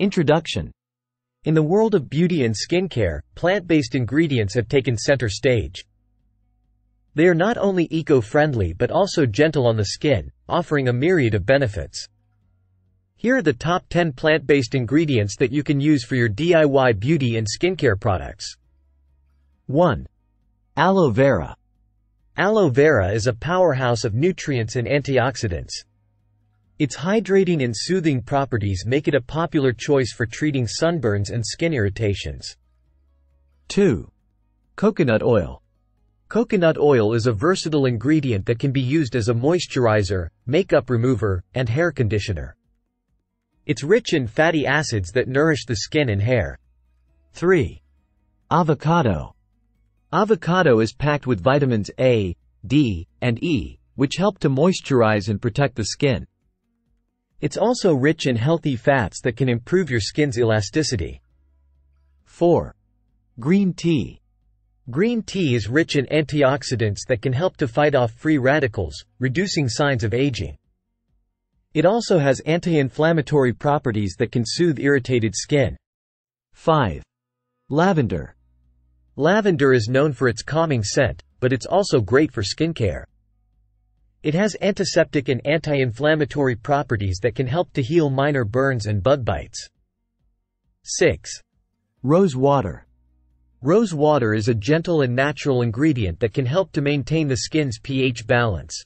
Introduction In the world of beauty and skincare, plant-based ingredients have taken center stage. They are not only eco-friendly but also gentle on the skin, offering a myriad of benefits. Here are the top 10 plant-based ingredients that you can use for your DIY beauty and skincare products. 1. Aloe vera. Aloe vera is a powerhouse of nutrients and antioxidants. Its hydrating and soothing properties make it a popular choice for treating sunburns and skin irritations. 2. Coconut oil. Coconut oil is a versatile ingredient that can be used as a moisturizer, makeup remover, and hair conditioner. It's rich in fatty acids that nourish the skin and hair. 3. Avocado. Avocado is packed with vitamins A, D, and E, which help to moisturize and protect the skin. It's also rich in healthy fats that can improve your skin's elasticity. 4. Green tea. Green tea is rich in antioxidants that can help to fight off free radicals, reducing signs of aging. It also has anti-inflammatory properties that can soothe irritated skin. 5. Lavender. Lavender is known for its calming scent, but it's also great for skincare. It has antiseptic and anti-inflammatory properties that can help to heal minor burns and bug bites. 6. Rose water. Rose water is a gentle and natural ingredient that can help to maintain the skin's pH balance.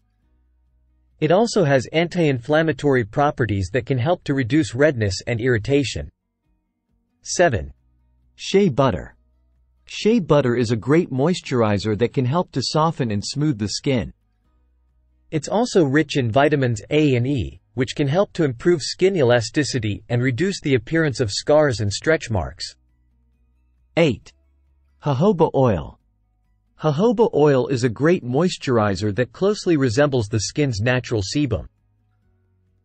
It also has anti-inflammatory properties that can help to reduce redness and irritation. 7. Shea butter. Shea butter is a great moisturizer that can help to soften and smooth the skin. It's also rich in vitamins A and E, which can help to improve skin elasticity and reduce the appearance of scars and stretch marks. 8. Jojoba oil. Jojoba oil is a great moisturizer that closely resembles the skin's natural sebum.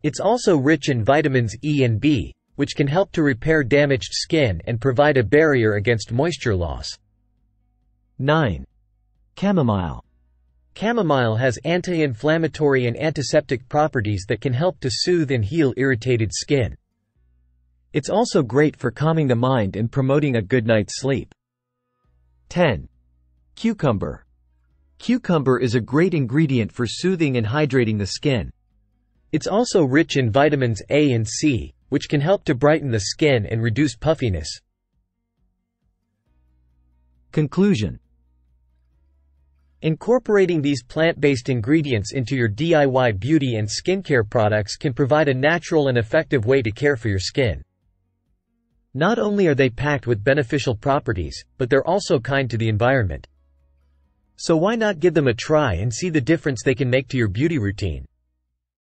It's also rich in vitamins E and B, which can help to repair damaged skin and provide a barrier against moisture loss. 9. Chamomile. Chamomile has anti-inflammatory and antiseptic properties that can help to soothe and heal irritated skin. It's also great for calming the mind and promoting a good night's sleep. 10. Cucumber. Cucumber is a great ingredient for soothing and hydrating the skin. It's also rich in vitamins A and C, which can help to brighten the skin and reduce puffiness. Conclusion Incorporating these plant-based ingredients into your DIY beauty and skincare products can provide a natural and effective way to care for your skin. Not only are they packed with beneficial properties, but they're also kind to the environment. So why not give them a try and see the difference they can make to your beauty routine?